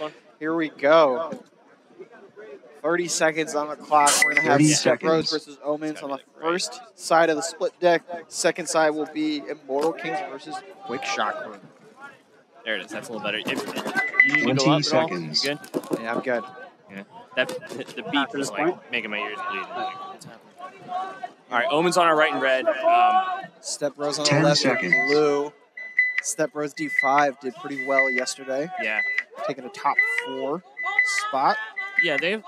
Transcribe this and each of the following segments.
one? Here we go. 30 seconds on the clock. We're going to have 30 Step Bros seconds. versus Omens on the first side of the split deck. Second side will be Immortal Kings versus Quick Shot Crew. There it is. That's a little better. If, you need to 20 go up? You seconds. good? Yeah, I'm good. Yeah. That the beep was like making my ears bleed. Like. All right, Omen's on our right and red. Um, Step Bros on the left with seconds. blue. Step Bros D5 did pretty well yesterday, yeah, taking a top four spot. yeah, they've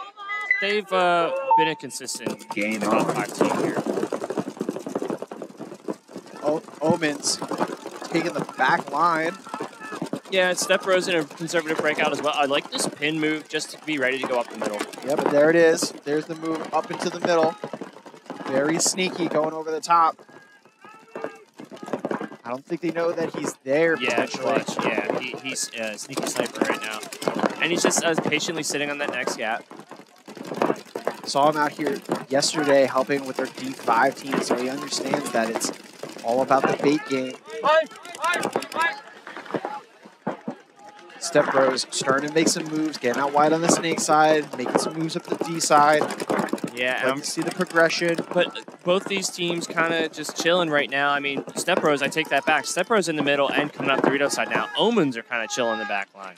they've uh, been a consistent Game top on. five team here. O- Omens taking the back line. Yeah, Step Bros in a conservative breakout as well. I like this pin move just to be ready to go up the middle. Yeah, but there it is. There's the move up into the middle. Very sneaky going over the top. I don't think they know that he's there Yeah, clutch. Yeah, he, he's uh, sneaky sniper right now, and he's just uh, patiently sitting on that next gap. Saw him out here yesterday helping with their D5 team, so he understands that it's all about the bait game. Step Bros starting to make some moves, getting out wide on the snake side, making some moves up the D side. Yeah, and Like to see the progression. But both these teams kind of just chilling right now. I mean, Step Bros, I take that back. Step Bros in the middle and coming up the Dorito side now. Omens are kind of chilling the back line,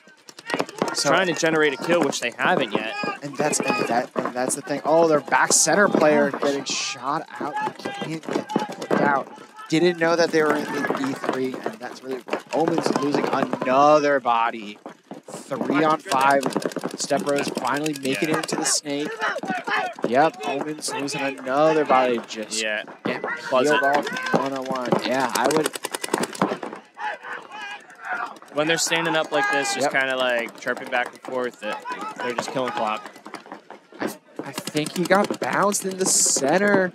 So, trying to generate a kill, which they haven't yet. and that's and that and that's the thing. Oh, their back center player getting shot out. You can't get put out. Didn't know that they were in the D3, and that's really Omens losing another body. Three on five. Step Bros finally making it into the snake. Yep, Omens losing another body. Just Yeah, getting peeled off one on one. Yeah, I would. When they're standing up like this, just Yep. kind of like chirping back and forth, uh, they're just killing clock. I think he got bounced in the center.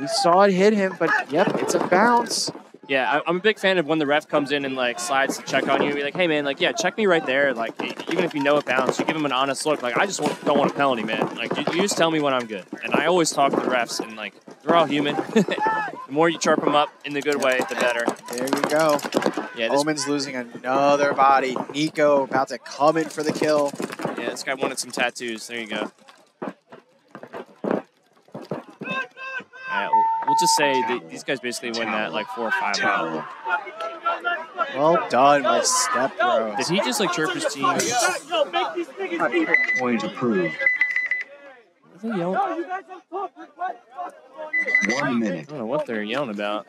We saw it hit him, but yep, it's a bounce. Yeah, I, I'm a big fan of when the ref comes in and like slides to check on you. And be like, hey man, like yeah, check me right there. Like even if you know it bounced, you give him an honest look. Like I just want, don't want a penalty, man. Like you, you just tell me when I'm good. And I always talk to the refs and like they're all human. the more you chirp them up in the good way, the better. There you go. Yeah, this, Omen's losing another body. Nico about to come in for the kill. yeah, this guy wanted some tattoos. There you go. Yeah, we'll, we'll just say that these guys basically win that like four or five. Towel. Well done by Step Bros. Did he just like chirp his team? Point approved. What are they yelling? One minute. I don't know what they're yelling about.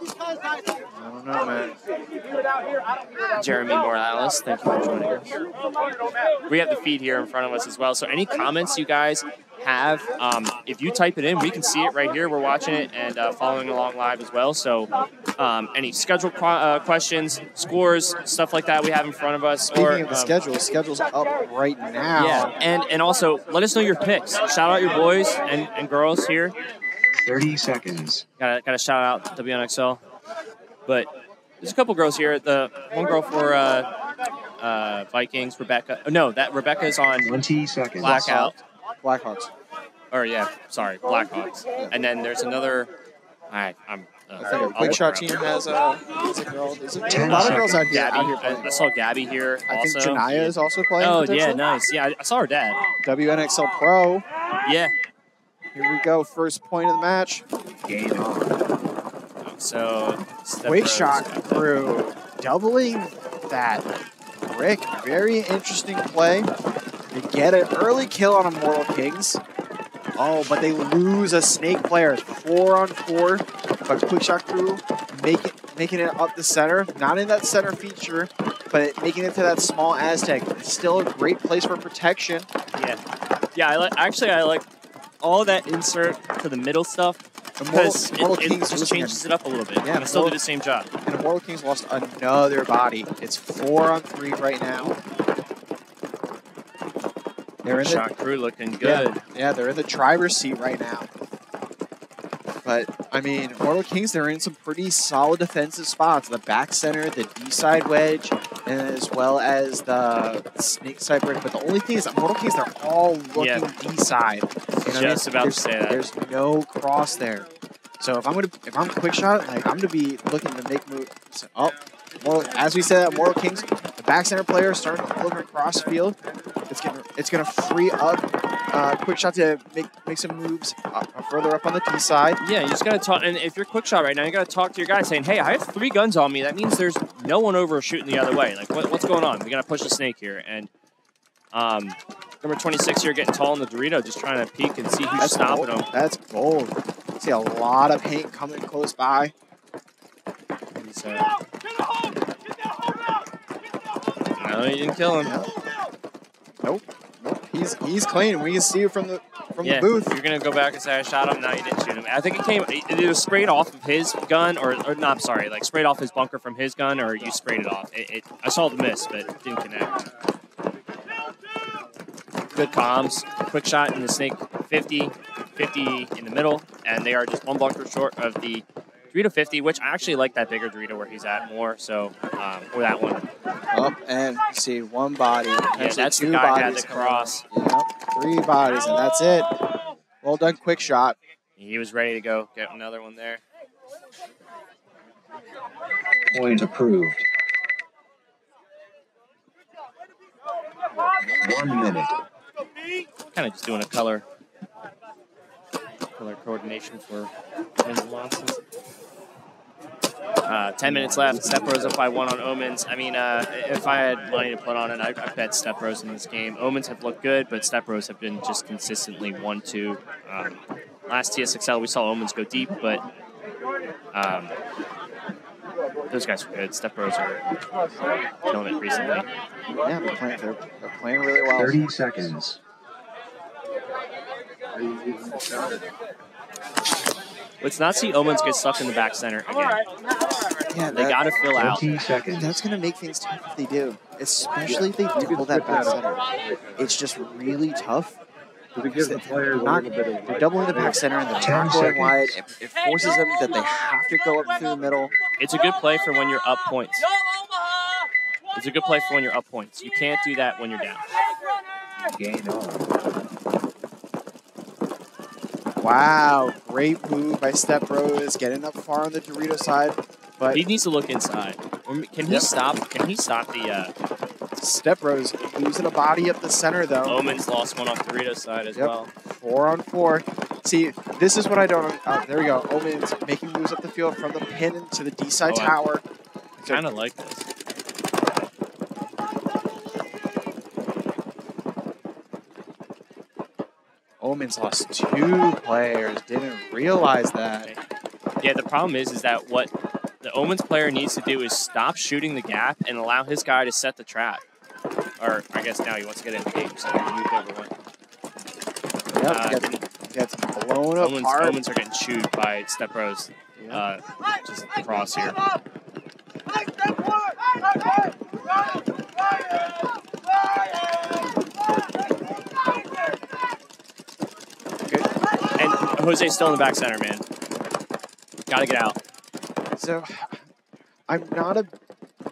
I don't know, man. Jeremy Morales, thank you for joining us. We have the feed here in front of us as well. So any comments you guys have, um, if you type it in, we can see it right here. We're watching it and uh, following along live as well. So um, any schedule qu- uh, questions, scores, stuff like that, we have in front of us. Speaking or, of the um, schedule, the schedule's up right now. Yeah, and and also let us know your picks. Shout out your boys and, and girls here. 30 seconds. Got got to shout out WNXL. But there's a couple girls here. The one girl for uh, uh, Vikings, Rebecca. Oh, no, that Rebecca is on 20 seconds. Blackout. Blackhawks. Or yeah, sorry, Blackhawks. And then there's another. I I'm. Uh, I think a I'll quick shot team up. has a, has a girl. There's a, a lot of girls out here, Gabby. out here I, playing. I saw Gabby here. I think also. Janaya is also playing. Oh yeah, nice. Yeah, I, I saw her dad. WNXL Pro. Yeah. Here we go. First point of the match. Game on. So. Bros shot crew doubling that brick. Very interesting play. They get an early kill on Immortal Kings. Oh, but they lose a snake player. Four on four. But Quick Shot Crew make it, making it up the center. Not in that center feature, but making it to that small Aztec. It's still a great place for protection. Yeah. Yeah, I like. Actually, I like all that insert to the middle stuff because it, Immortal it Kings just changes it up a little bit. Yeah, and still do the same job. And Immortal Kings lost another body. It's four on three right now. They're in the, Shot crew looking good. Yeah, yeah, they're in the driver's seat right now. But I mean, Immortal Kings, they're in some pretty solid defensive spots. The back center, the D side wedge, and as well as the snake side brick. But the only thing is, Immortal Kings, they're all looking Yeah. D side. You know what I mean? Just about to there's, say that. There's no cross there. So if I'm gonna if I'm quick shot, like I'm gonna be looking to make moves. Oh, Mortal, as we said, Mortal Kings, the back center player starting looking across field. It's gonna it's gonna free up uh, quick shot to make make some moves uh, further up on the D side. Yeah, you just gotta talk. And if you're quick shot right now, you gotta talk to your guy saying, "Hey, I have three guns on me. That means there's no one over shooting the other way. Like, what, what's going on? We gotta push the snake here." And um, number 26 here getting tall in the Dorito, just trying to peek and see who's That's stopping gold. him. That's gold. See a lot of paint coming close by. He's, uh, no, he didn't kill him. Nope. Nope. He's he's clean. We can see it from the from yeah, the booth. you're gonna go back and say I shot him. No, you didn't shoot him. I think it came. It it was sprayed off of his gun, or, or no, I'm sorry, like sprayed off his bunker from his gun, or you sprayed it off. It, it, I saw the miss, but it didn't connect. Good comms. Quick shot in the snake 50, 50 in the middle, and they are just one bunker short of the Dorito 50, which I actually like that bigger Dorito where he's at more. So, um, or that one. Up and see one body. Yeah, Actually, that's the two guy who had bodies the cross. Yep. Three bodies, and that's it. Well done, quick shot. He was ready to go get another one there. Point approved. One minute. Kind of just doing a color color coordination for wins and losses. Uh, 10 minutes left. Step Bros up by one on Omens. I mean, uh, if I had money to put on it, I, I bet Step Bros in this game. Omens have looked good, but Step Bros have been just consistently 1 2. Um, last TSXL, we saw Omens go deep, but um, those guys are good. Step Bros are killing it recently. Yeah, they're playing, they're, they're playing really well. 30 seconds. Let's not see Omens get stuck in the back center again. Yeah, They got to fill out. seconds. That's going to make things tough if they do, especially if they double that back center. It's just really tough. because They're, not, they're doubling the back center and they're Ten not going wide. It, it forces them that they have to go up through the middle. It's a good play for when you're up points. It's a good play for when you're up points. You can't do that when you're down. Game on. Wow, great move by Step Bros, getting up far on the Dorito side. But He needs to look inside. Can he Yep. stop? Can he stop the uh, Step Bros losing a body up the center though. Omens lost one off Dorito's side as Yep. well? Four on four. See, this is what I don't. Uh, there we go. Omens making moves up the field from the pin to the D side Oh, tower. Kind of like. Omens lost two players. Didn't realize that. Yeah, the problem is, is that what the Omens player needs to do is stop shooting the gap and allow his guy to set the trap. Or I guess now he wants to get in the game, so he moved over one. Yep, Uh, gets, gets blown Omens, apart. Omens are getting chewed by Step Bros. Uh, just across here. And Jose's still in the back center, man. Gotta get out. So, I'm not a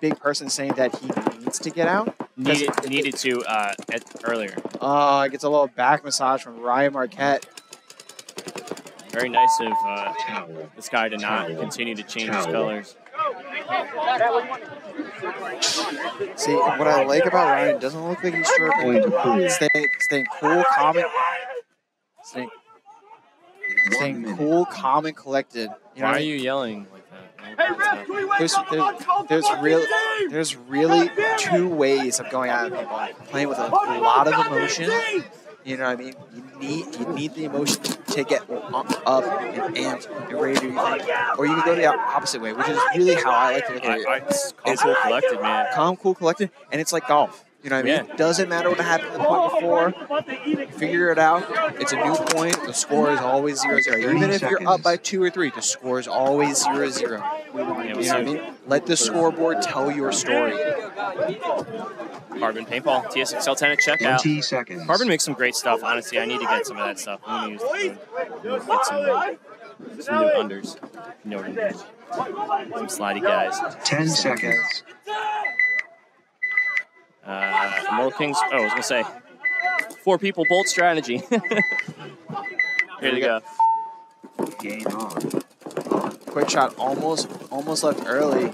big person saying that he needs to get out. Needed needed to uh, at, earlier. Uh, gets a little back massage from Ryan Marquette. Very nice of uh, Towel. this guy to not continue to change his colors. See, what I like about Ryan, it doesn't look like he's Point struggling. approved. Staying, staying cool, calm, and, staying, One staying minute. cool, calm, and collected. You know Why what are I mean? you yelling like that? There's, there's, there's real, there's really two ways of going at people. Playing with a lot of emotion. You know what I mean? You need you need the emotion to get up up and amped and ready to do your thing. Or you can go the opposite way, which is really how I like to look at it. I, it's calm, cool, collected, man. Calm, cool, collected, and it's like golf. You know what I mean? Yeah. Doesn't matter what happened the point before. Figure it out. It's a new point. The score is always 0 0. Even if you're up by two or three, the score is always 0 0. You know what I mean? Let the scoreboard tell your story. Carbon paintball, TSXL 10 at checkout. 20 seconds. Carbon makes some great stuff. Honestly, I need to get some of that stuff. I'm gonna use the phone. Get some, some new unders. You know what I mean? Some slidey guys. 10 seconds. Uh, Mortal Kings. Oh, I was gonna say four people bolt strategy. Here they go. Game on. Quick shot almost almost left early.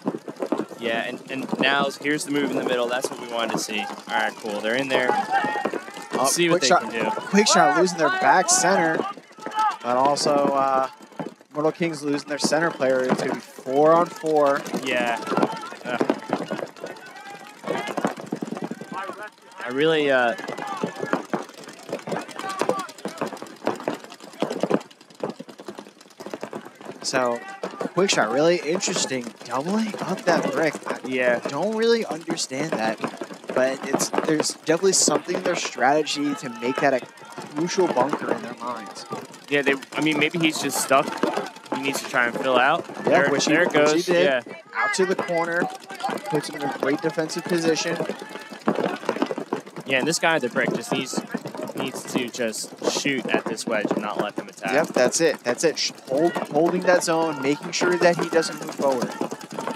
Yeah, and, and now here's the move in the middle. That's what we wanted to see. All right, cool. They're in there. Oh, Let's see what they shot, can do. Quick shot losing their back center, but also uh, Mortal Kings losing their center player. It's to be four on four. Yeah. Ugh. I really, uh, So, quick shot, really interesting. Doubling up that brick. I yeah. don't really understand that, but it's there's definitely something in their strategy to make that a crucial bunker in their minds. Yeah, they, I mean, maybe he's just stuck. He needs to try and fill out. Yeah, there, which he- there it which he goes. did. Yeah. Out to the corner, puts him in a great defensive position. Yeah, and this guy at the brick just needs needs to just shoot at this wedge and not let them attack. Yep, that's it. That's it. Hold, holding that zone, making sure that he doesn't move forward.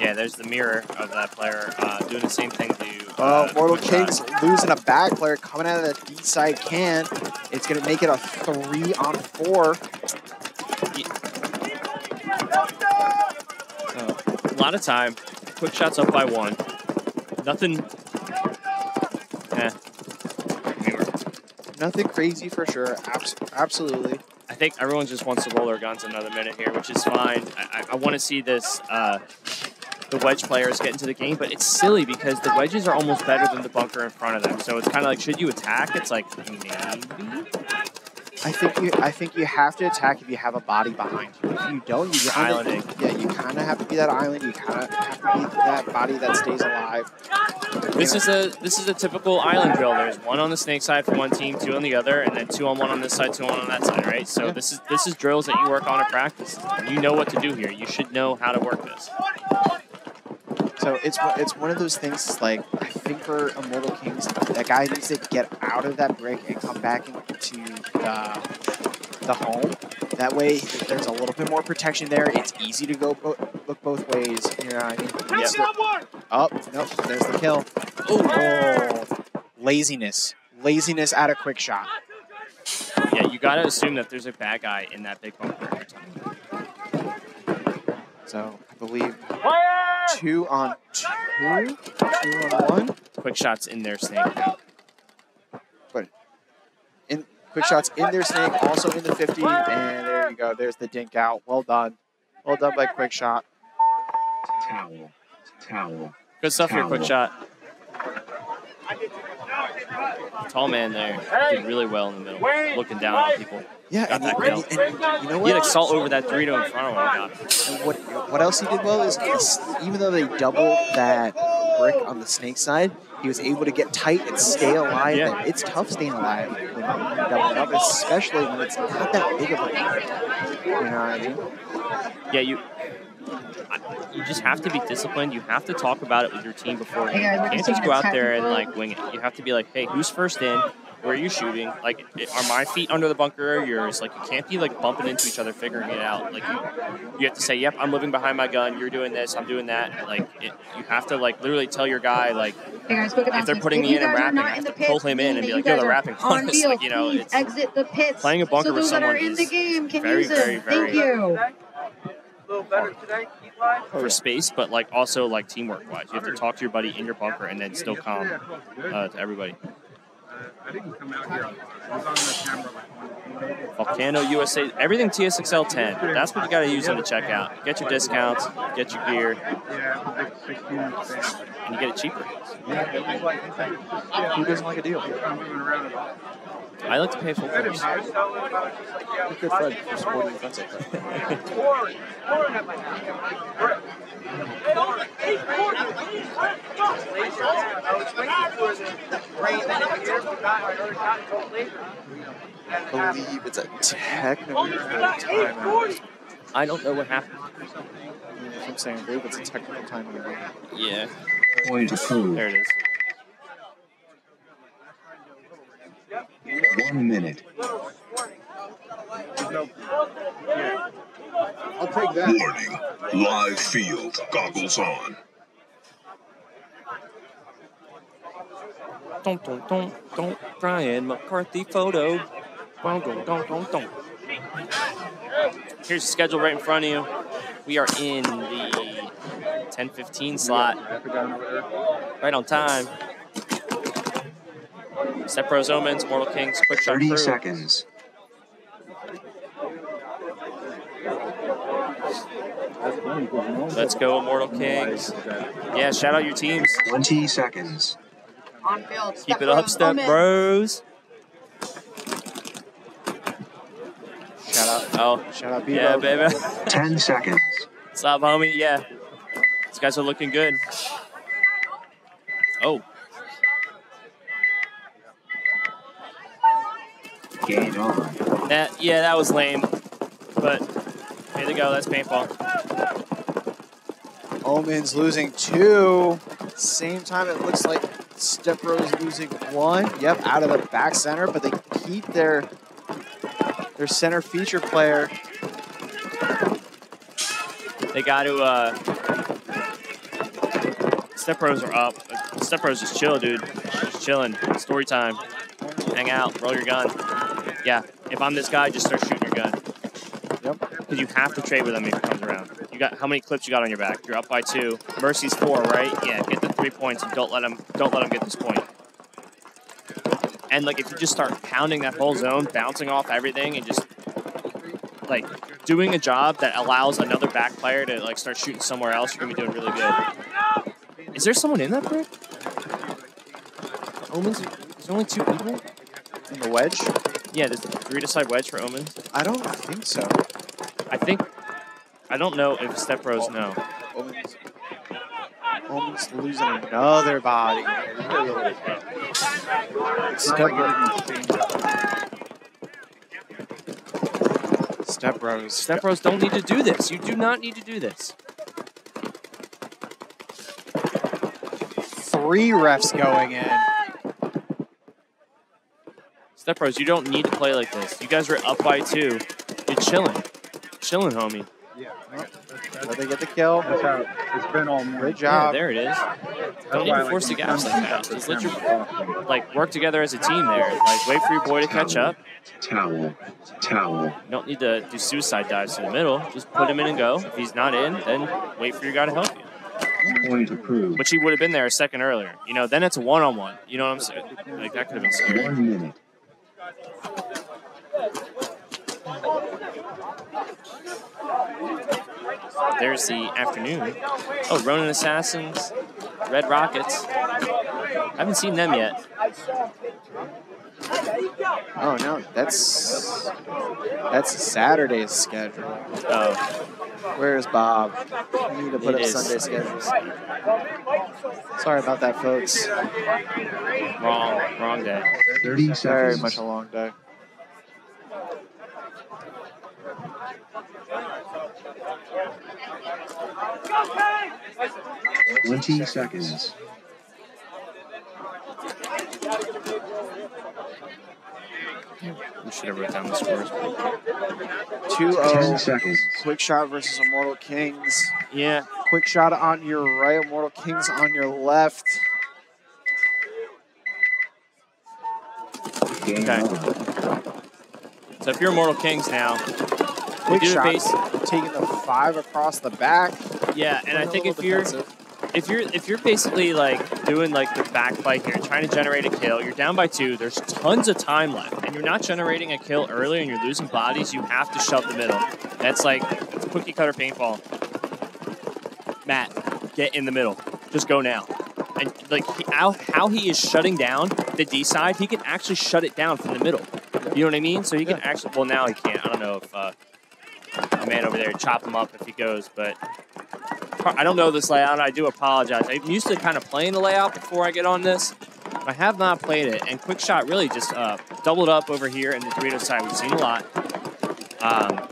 Yeah, there's the mirror of that player uh, doing the same thing to Oh, uh, Mortal Quick Shot. Kings losing a back player coming out of the D side can. It's going to make it a three on four. So, a lot of time. Quick shots up by one. Nothing. Eh. I mean, we're- Nothing crazy for sure. Abs- absolutely. I think everyone just wants to roll their guns another minute here, which is fine. I, I, I want to see this. Uh, the wedge players get into the game, but it's silly because the wedges are almost better than the bunker in front of them. So it's kind of like, should you attack? It's like maybe. I think you. I think you have to attack if you have a body behind you. If you don't, you kinda, Islanding. Yeah, you kind of have to be that island. You kind of have to be that body that stays alive. This is a this is a typical island drill. There's one on the snake side for one team, two on the other, and then two on one on this side, two on one on that side, right? So Yeah. this is this is drills that you work on in practice. You know what to do here. You should know how to work this. So it's one- it's one of those things. It's like I think for Immortal Kings, that guy needs to get out of that brick and come back into the the home. That way, there's a little bit more protection there. It's easy to go bo- look both ways. You know what I mean? Yep. Oh, nope. There's the kill. Oh, laziness. Laziness at a quick shot. Yeah, you gotta assume that there's a bad guy in that big bunker every time. So I believe two on two, two on one. Quick shots in their snake. In quick shots in their snake, also in the 50, and there you go. There's the dink out. Well done. Well done by quick shot. Towel. Towel. Good stuff here, quick shot. Tall man there did really well in the middle, looking down on people. Yeah, Got and, that he- and, and you know what? He had what? like salt over that Dorito in front of him. and got him. And what what else he did well is, is even though they doubled that brick on the snake side, he was able to get tight and stay alive. Yeah. And it's tough staying alive when you double up, especially when it's not that big of a brick. You know what I mean? Yeah, you. I- You just have to be disciplined. You have to talk about it with your team before. You can't just just go out there and like wing it. You have to be like, hey, who's first in? Where are you shooting? Like, are my feet under the bunker or yours? Like, you can't be like bumping into each other, figuring it out. Like, you, you have to say, yep, I'm living behind my gun. You're doing this. I'm doing that. Like, it, you have to like literally tell your guy like, Hey if they're putting If me in and guys are rapping, I have to pull him in and be like, you yo, guys they're are rapping on on field, Like, you know, it's exit the pits. playing a bunker so with those that are someone in the game can very, use very, it. very- Thank you. For space, but like also like teamwork wise. You have to talk to your buddy in your bunker and then still calm uh, to everybody. I didn't come out here. I was on the camera like one Volcano USA, everything TSXL 10. That's what you got to use them to check out. Get your discounts, get your gear, Yeah, big 16 fan. and you get it cheaper. Who doesn't like a deal? I'm moving around at all. I like to pay full price. Good friend for sporting defensive. I believe it's a technical timeout. I don't know what happened. That's what I'm saying. I believe it's a technical timeout. Yeah, Point there it is. One minute. I'll take that. Warning. Live field. Goggles on. Don't, don't, don't, don't. Brian McCarthy photo. Don't, don't, don't, don't, don't. Here's the schedule right in front of you. We are in the 10-15 slot. Half a gun over there. Right on time. Step Bros Omens, Mortal Kings, Quick Shot 30 Crew. seconds. Let's go, Immortal Kings. Yeah, shout out your teams. 20 seconds. On field. Keep it up, Step Omen. Bros. Shout out, Oh, shout out, Bebo. yeah, baby. 10 seconds. What's up, homie? Yeah. These guys are looking good. Oh, Game on. that yeah, that was lame. But here they go. That's paintball. Omens losing two. Same time, it looks like Step Bros losing one. Yep, out of the back center, but they keep their their center feature player. They got to. uh Step Bros are up. Step Bros just chill, dude. Just chilling. Story time. Hang out. Roll your gun. Yeah. If I'm this guy, just start shooting your gun. Yep. Because you have to trade with him if he comes around. You got how many clips you got on your back? You're up by two. Mercy's four, right? Yeah. Get the three points and don't let him. Don't let him get this point. And like if you just start pounding that whole zone, bouncing off everything, and just like doing a job that allows another back player to like start shooting somewhere else, you're gonna be doing really good. Is there someone in that brick? Omens? There's only two people? In the wedge? Yeah, a three to side wedge for Omens. I don't think so. I think I don't know if Step Bros know. Omens, Omens losing another body. Step, Step Bros. Step Bros don't need to do this. You do not need to do this. Three refs going in. Step Bros, you don't need to play like this. You guys are up by two. You're chilling. Chilling, homie. Yeah. But they get the kill. That's how it's been all morning. Great Yeah, there it is. Don't need to force the like gaps when like that. Just let your like work together as a team there. Like wait for your boy to catch up. Towel. Towel. You don't need to do suicide dives to the middle. Just put him in and go. If he's not in, then wait for your guy to help you. Point approved. Which he would have been there a second earlier. You know, then it's a one on one. You know what I'm saying? Like that could have been scary. One minute. There's the afternoon. Oh, Ronin Assassins, Red Rockets. I haven't seen them yet. Oh no, that's that's Saturday's schedule. Oh, Where's Bob? We need to put It up is. Sunday schedules. Sorry about that, folks. wrong, wrong day. 30 seconds. Very much a long day. Twenty seconds. We should have wrote down the scores. 2 Ten 0. seconds. Quick shot versus Immortal Kings. Yeah, Quick shot on your right, Immortal Kings on your left. Okay. so if you're Immortal Kings now, Quick do the shot base- taking the five across the back. yeah, and I think little if you're defensive. If you're if you're basically like doing like the back fight here, trying to generate a kill, you're down by two. There's tons of time left, and you're not generating a kill early, and you're losing bodies. You have to shove the middle. That's like it's cookie cutter paintball. Matt, get in the middle. Just go now. And like he, how, how he is shutting down the D side, he can actually shut it down from the middle. You know what I mean? So he can actually. Well, now he can't. I don't know if uh, the man over there chop him up if he goes, but I don't know this layout. I do apologize. I'm used to kind of playing the layout before I get on this. I have not played it, and Quick Shot really just uh, doubled up over here in the Dorito side. We've seen a lot. Um,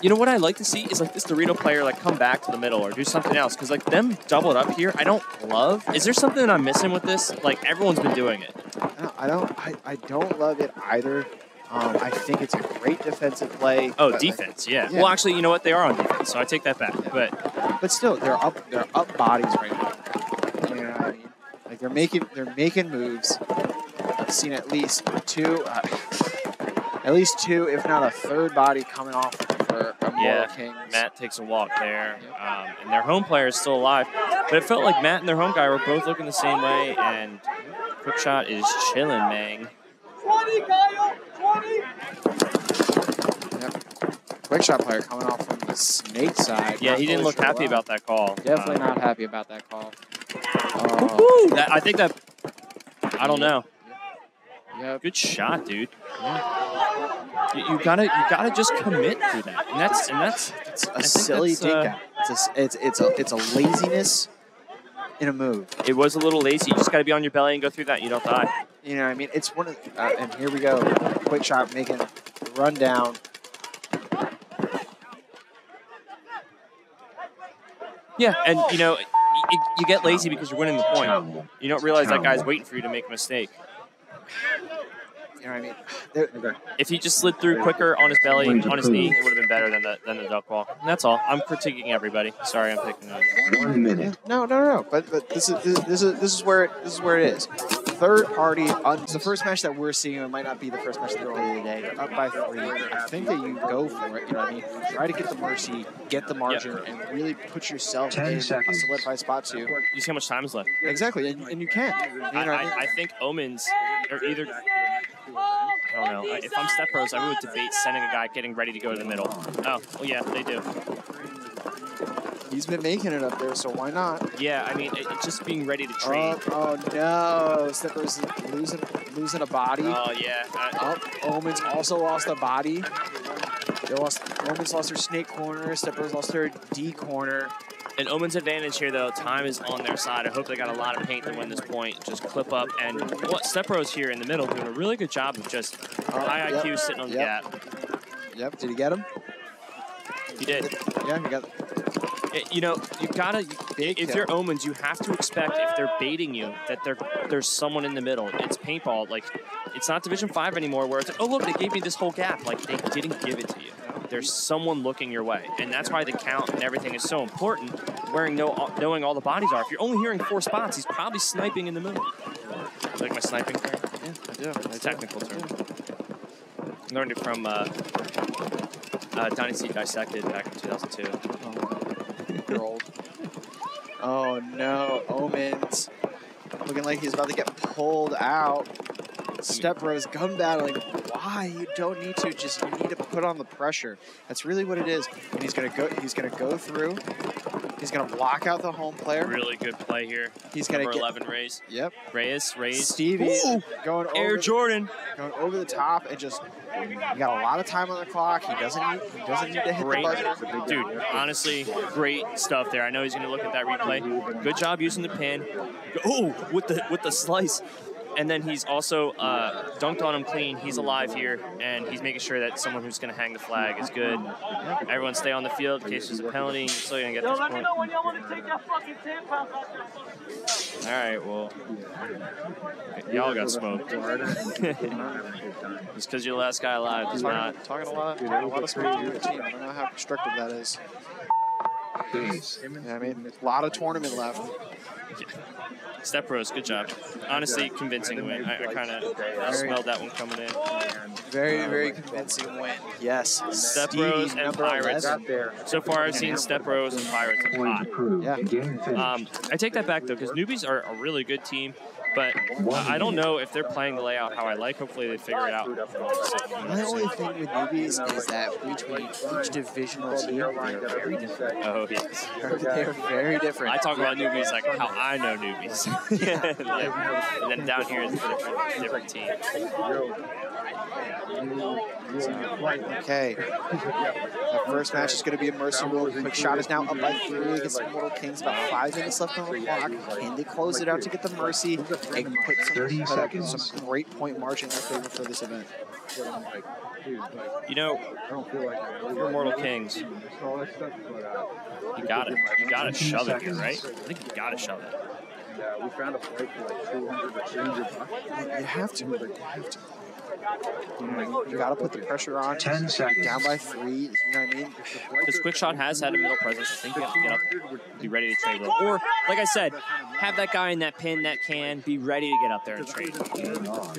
you know what I like to see is like this Dorito player like come back to the middle or do something else because like them doubled up here. I don't love. Is there something that I'm missing with this? Like everyone's been doing it. I don't. I, I don't love it either. Um, I think it's a great defensive play. Oh, but, defense, yeah. Yeah. Well, actually, you know what? They are on defense, so I take that back. But But still, they're up. They're up bodies right now. You know what I mean? Like they're making. They're making moves. I've seen at least two. Uh, at least two, if not a third body coming off for Immortal Yeah, Kings. Matt takes a walk there, um, and their home player is still alive. But it felt like Matt and their home guy were both looking the same way, and Quick Shot is chilling, man. Quick shot player coming off from the snake side. Yeah, Not he didn't look sure happy why. about that call. Definitely Uh, not happy about that call. Uh, That, I think that. I don't know. yep. Good shot, dude. You, you gotta, you gotta just commit to that, and that's, and that's. It's a silly that's, dink uh, out. It's a, s- it's it's a it's a laziness in a move. It was a little lazy. You just gotta be on your belly and go through that. You don't die. You know, what I mean, it's one of. Uh, and here we go. Quick shot making the run down. Yeah, and you know, y- y- you get lazy because you're winning the point. You don't realize that guy's waiting for you to make a mistake. You know what I mean? There, If he just slid through quicker on his belly, on his knee, it would have been better than the than the duck wall. And that's all. I'm critiquing everybody. Sorry, I'm picking on you. One minute. No, no, no. But but this is this, this is this is where it, this is where it is. Third party. On, it's the first match that we're seeing. It might not be the first match of the day today. You're up by three. I think that you go for it. You know what I mean? Try to get the mercy, get the margin, and really put yourself Ten in seconds. a solidified spot too. You see how much time is left? Exactly, and, and you can. You know I, I mean? I, I think omens are either. I don't know. If I'm Step Bros, I would debate sending a guy getting ready to go to the middle. Oh, well, yeah, they do. He's been making it up there, so why not? Yeah, I mean, it, just being ready to trade. Oh, oh no! Steppers losing losing a body. Oh, yeah. I, Oh, Omens also lost a body. They lost. Omens lost their snake corner. Steppers lost their D corner. And Omen's advantage here, though, time is on their side. I hope they got a lot of paint to win this point. Just clip up. And what Step Bros here in the middle doing a really good job of just Oh, high yep, IQ sitting on the yep. gap. Yep. Did he get him? He did. Yeah, he got. It- you know, you gotta. Big if kill. you're omens, you have to expect if they're baiting you that there there's someone in the middle. It's paintball. Like, it's not Division Five anymore, where it's like, oh look, they gave me this whole gap. Like they didn't give it to you. There's someone looking your way, and that's why the count and everything is so important. Wearing know, knowing all the bodies are. If you're only hearing four spots, he's probably sniping in the middle. You like my sniping term? Yeah, I do. It's a technical term. Learned it from uh, uh, Dynasty Dissected back in 2002. You're old. Oh no, Omens. Looking like he's about to get pulled out. Step Bros gun battling. Why? You don't need to. Just you need to put on the pressure. That's really what it is. And he's gonna go. He's gonna go through. He's gonna block out the home player. Really good play here. He's gonna Number get. 11 Reyes. Yep. Reyes, Reyes. Stevie Ooh, going Air over, Jordan. going over the top and just. You got a lot of time on the clock. He doesn't need. He doesn't need to hit Great, the buzzer. dude. Honestly, great stuff there. I know he's gonna look at that replay. Good job using the pin. Oh, with the with the slice. And then he's also uh, dunked on him clean. He's alive here, and he's making sure that someone who's going to hang the flag is good. Everyone stay on the field in case there's a penalty. You're still going to get this point. When y'all want to take that fucking 10 pounds out there. All right, well, y'all got smoked. Just because you're the last guy alive does not. Talking a lot, a lot of smoke to your team. I don't know how constructive that is. Days. Yeah, I mean, a lot of tournament left. Step Bros, good job. Honestly, convincing win. I, I kind of smelled that one coming in. Very, very convincing win. Yes. Step Stevie, Bros and Pirates. So far, I've seen Step Bros and Pirates and Point hot. approved. Yeah. Um, I take that back though, because newbies are a really good team, but I don't know if they're playing the layout how I like. Hopefully, they figure it out. My only thing with newbies is that between each divisional team, they're very different. Oh yes. They're very different. I talk about newbies like how I know newbies. And then down here is a different, different team. Okay. That first match is going to be a Mercy Rule. Quick shot is now up by three against Immortal Kings. About five minutes left on the clock. Can they close it out to get the Mercy and put some, 30 put some great point margin in their favor for this event? You know, you're Mortal Kings. You got it. You got to shove it here, right? I think you got to shove it. uh, we found a fight for like 200 or 300 bucks. You have to. You have to. You got to put the pressure on. 10 seconds. Down by three. You know what I mean? Because Quick Shot has had a middle presence. I think you have to get up, be ready to trade with. Or, like I said, have that guy in that pin, that can, be ready to get up there and trade. Game on.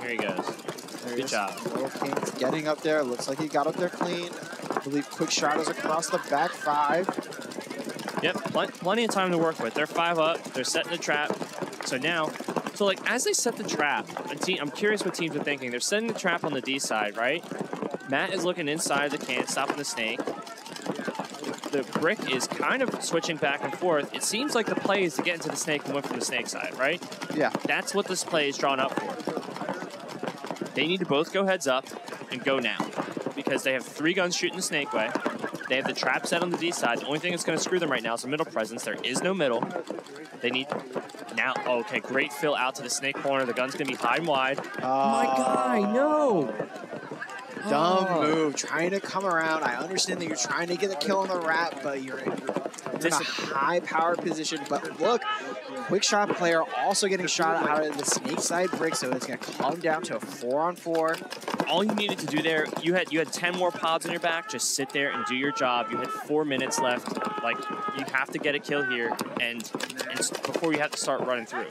Here he goes. There he Good job. Little King's getting up there. Looks like he got up there clean. I believe quick shot is across the back five. Yep, pl- plenty of time to work with. They're five up. They're setting the trap. So now, so like as they set the trap, I'm curious what teams are thinking. They're setting the trap on the D side, right? Matt is looking inside the can, stopping the snake. The brick is kind of switching back and forth. It seems like the play is to get into the snake and win from the snake side, right? Yeah. That's what this play is drawn up for. They need to both go heads up and go now because they have three guns shooting the snake way. They have the trap set on the D side. The only thing that's going to screw them right now is the middle presence. There is no middle. They need now. Oh, okay, great fill out to the snake corner. The gun's going to be high and wide. Oh. my ah. guy, no. Dumb Oh. move, trying to come around. I understand that you're trying to get the kill on the rat, but you're in, you're in a high power position. But look, quick shot player also getting shot out of the snake side brick, so it's going to come down to a four on four. All you needed to do there, you had you had ten more pods on your back. Just sit there and do your job. You had four minutes left. Like you have to get a kill here, and, and before you have to start running through.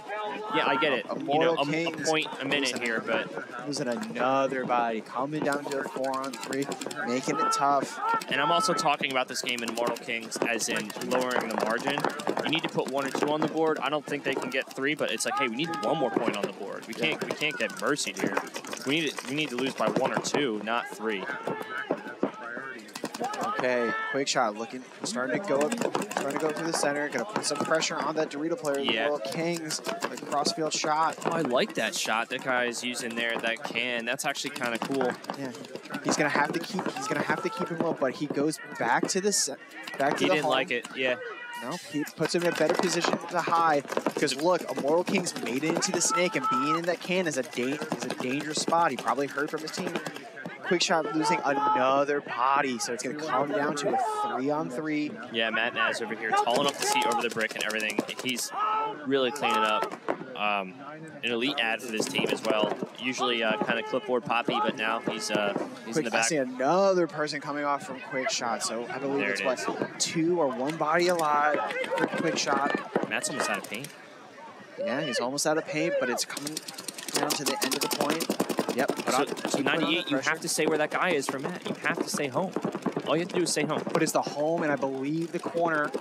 Yeah, I get it. You know, a, a point a minute here, but Losing another body, coming down to a four on three, making it tough. And I'm also talking about this game in Immortal Kings as in lowering the margin. You need to put one or two on the board. I don't think they can get three, but it's like, hey, we need one more point on the board. We can't we can't get mercy here. We need to, we need to lose by one or two, not three. Okay, quick shot, looking, starting to go up, starting to go through the center. Gonna put some pressure on that Dorito player. The Yeah. Royal Kings, the crossfield shot. Oh, I like that shot that guy is using there. That can. That's actually kind of cool. Yeah, he's gonna have to keep. He's gonna have to keep him low, but he goes back to the back to He the didn't home. like it. Yeah. No, he puts him in a better position to hide. Because look, Immortal King's made it into the snake, and being in that can is a is a dangerous spot. He probably heard from his team. Quick shot losing another body, so it's gonna come down to a three on three. Yeah, Matt Naz over here, tall enough to see over the brick and everything. He's really cleaning up. Um, an elite ad for this team as well. Usually uh, kind of clipboard poppy, but now he's uh, he's in Quick, the I see another person coming off from quick shot. So I believe There it's it what two or one body alive for quick shot. Matt's almost out of paint. Yeah, he's almost out of paint, but it's coming down to the end of the point. Yep. Put So, on, so keep putting on 98, you have to say where that guy is for Matt. You have to stay home. All you have to do is stay home. But it's the home, and I believe the corner.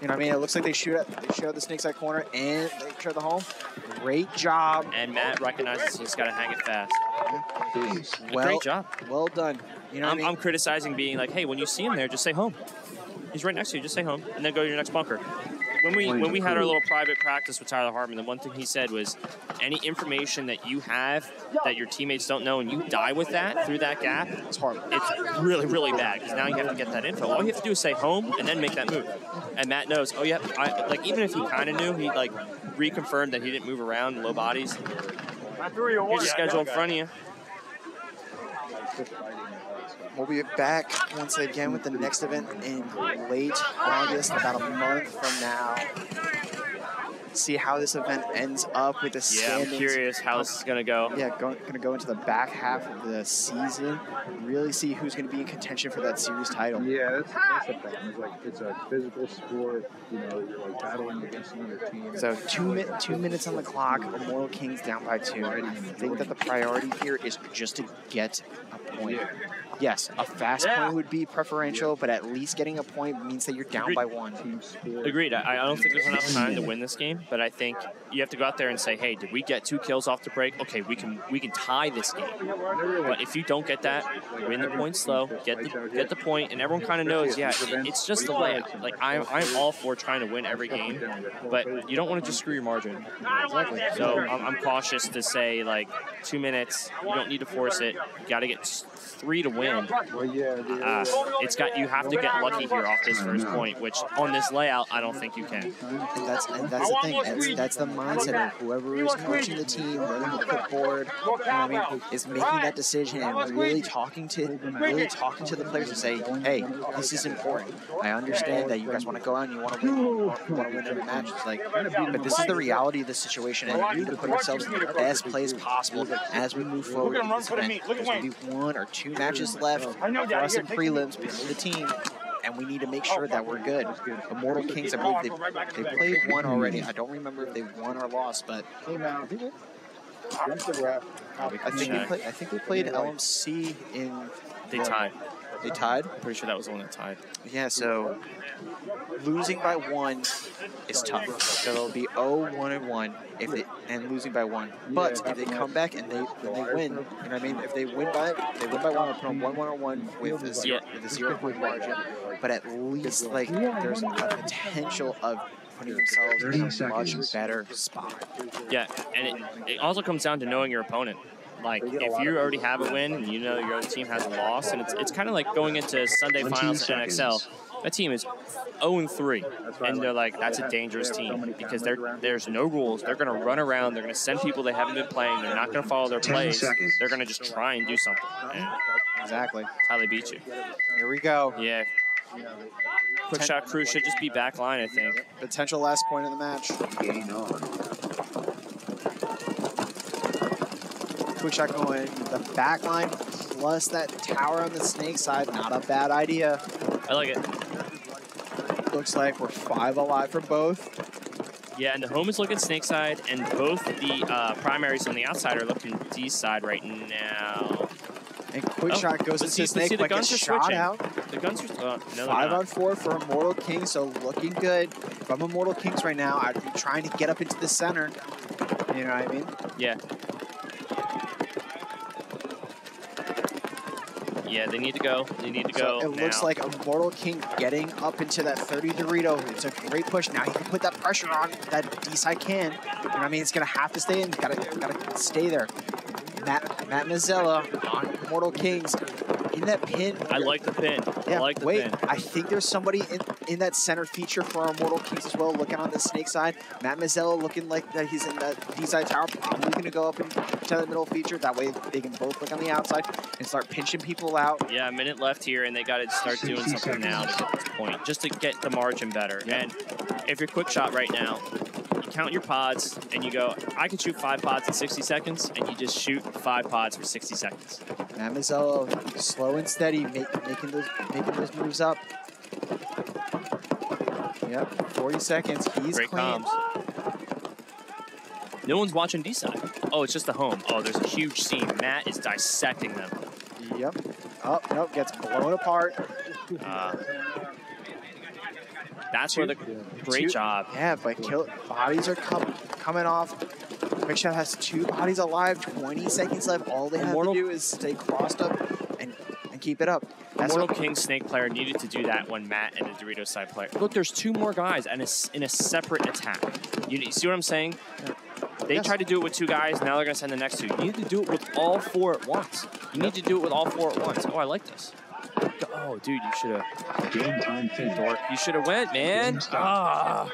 You know what I mean? It looks like they shoot at they shoot at the snake side corner, and they shoot the home. Great job. And Matt recognizes he's got to hang it fast. Well, Great job. Well done. You know I'm, I mean? I'm criticizing being like, hey, when you see him there, just stay home. He's right next to you. Just stay home, and then go to your next bunker. When we when we had our little private practice with Tyler Hartman, the one thing he said was, any information that you have that your teammates don't know, and you die with that through that gap, it's horrible. it's really really bad because now you have to get that info. All you have to do is say home and then make that move. And Matt knows. Oh yeah, I, like even if he kind of knew, he like reconfirmed that he didn't move around low bodies. I threw you a Here's your schedule in front of you. We'll be back once again with the next event in late August, about a month from now. See how this event ends up with the Yeah, I'm curious how this is gonna go. Yeah, going to go into the back half of the season. Really see who's going to be in contention for that series title. Yeah, that's, that's the problem. It's like it's a physical sport. You know, you're like battling against another team. So two mi- two minutes on the clock. Immortal Kings down by two. I think that the priority here is just to get a point. Yes, a fast point would be preferential, but at least getting a point means that you're down Agreed. by one. Agreed. I, I don't think there's enough time to win this game, but I think you have to go out there and say, "Hey, did we get two kills off the break? Okay, we can we can tie this game." But if you don't get that, win the point slow, get the get the point, and everyone kind of knows, yeah, it- it's just the layout. Like I'm I'm all for trying to win every game, but you don't want to just screw your margin. Exactly. So I'm, I'm cautious to say like two minutes. You don't need to force it. You got to get three to win. Well, yeah, Uh, it's got you have to get lucky here off this first point, which on this layout I don't think you can. And that's and that's the thing. That's, that's the mindset of whoever is coaching the team, running the clipboard, you know I mean, is making that decision and really talking to really talking to the players and say, hey, this is important. I understand that you guys want to go out and you want to win, want to win every match. It's like, but this is the reality of the situation, and we need to put ourselves in the best place possible as we move forward. in this event. There's going to be one or two matches left for us in prelims between the team and we need to make sure that we're good. Immortal Kings, I believe they, they played one already. I don't remember if they won or lost, but Against the ref. I think we check. played, I think we played LMC in. They tied. They tied. Pretty sure that was the one that tied. Yeah, so losing by one is tough. So it'll be 0 1 and 1 if they and losing by one. But if they come back and they when they win, you know what I mean? If they win by they win by one, they'll put on one one or one with a zero with a zero point margin. But at least like there's a potential of putting themselves in a much better spot. Yeah, and it, it also comes down to knowing your opponent. Like, if you already have a win and you know your other team has a loss, and it's, it's kind of like going into Sunday finals in. NXL. That team is 0 3, and they're like, that's a dangerous team because they're, there's no rules. They're going to run around. They're going to send people they haven't been playing. They're not going to follow their plays. They're going to just try and do something. And Exactly. that's how they beat you. Here we go. Yeah. Quickshot crew should just be back line, I think. Potential last point of the match. Game on. Quickshot going the back line plus that tower on the snake side. Not a bad idea. I like it. Looks like we're five alive for both. Yeah, and the home is looking snake side, and both the uh, primaries on the outside are looking D side right now. And quick Oh, shot goes into see- snake, see, the but gets guns are shot switching. out. The guns are. Uh, no, Five on four for Immortal King, so looking good. If I'm Immortal Kings right now, I'd be trying to get up into the center. You know what I mean? Yeah. Yeah, they need to go. They need to go. So it looks now. like Immortal King getting up into that 30 Dorito. It's a great push. Now he can put that pressure on that D side can. You know I mean? It's gonna have to stay in. Gotta gotta stay there. Matt Matt Mazzella on Immortal Kings in that pin. I like the pin. Yeah, I like the wait. pin. I think there's somebody in, in that center feature for our Immortal Kings as well, looking on the snake side. Matt Mazzella looking like that he's in that D side tower, probably going to go up into the middle feature. That way they can both look on the outside and start pinching people out. Yeah, a minute left here, and they got to start doing something now to get this point, just to get the margin better. And if you're quickshot right now, you count your pods, and you go, I can shoot five pods in 60 seconds, and you just shoot five pods for 60 seconds. Matt Mazzella slow and steady, make, making those making those moves up. Yep, 40 seconds. He's Great clean. comms. No one's watching D side. Oh, it's just the home. Oh, there's a huge scene. Matt is dissecting them. Yep. Oh, nope, gets blown apart. Uh, that's where the great Two- job. Yeah, but kill bodies are com- coming off. Quickshot has two bodies alive, 20 seconds left. All they have Immortal- to do is stay crossed up and, and keep it up. That's Mortal what, King Snake player needed to do that when Matt and the Doritos side player. Look, there's two more guys and a s in a separate attack. You, you see what I'm saying? They Yes. tried to do it with two guys. Now they're gonna send the next two. You need to do it with all four at once. You need to do it with all four at once. Oh, I like this. Oh, dude, you should have. Game time finish. You should have went, man. Ah.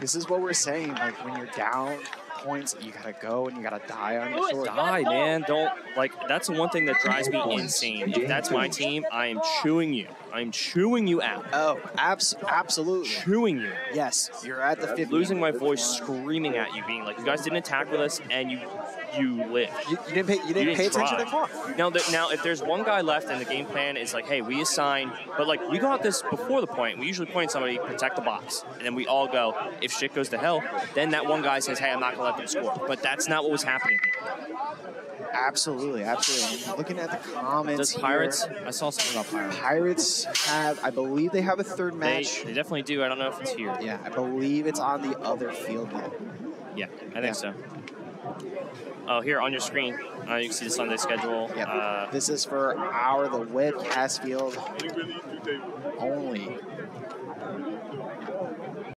this is what we're saying. Like when you're down points, you gotta go and you gotta die on your sword. Die, man. Don't like. That's the one thing that drives me insane. If that's my team, I am chewing you. I am chewing you out. Oh, abs- absolutely. Chewing you. Yes, you're at the 50. losing my voice, screaming at you, being like, "You guys didn't attack with us, and you you lived." You, you didn't pay. You didn't, didn't pay attention to the clock. Now, that now, if there's one guy left, and the game plan is like, "Hey, we assign," but like we got this before the point. We usually point somebody, protect the box, and then we all go. If shit goes to hell, then that one guy says, "Hey, I'm not gonna let them score." But that's not what was happening here. Absolutely, absolutely. I'm looking at the comments. Does here. Pirates? I saw something about Pirates. Pirates have, I believe they have a third match. they definitely do. I don't know if it's here. Yeah, I believe it's on the other field now. Yeah, I think so. Oh, here on your screen, uh, you can see the Sunday schedule. Yep. Uh, this is for our the webcast field only.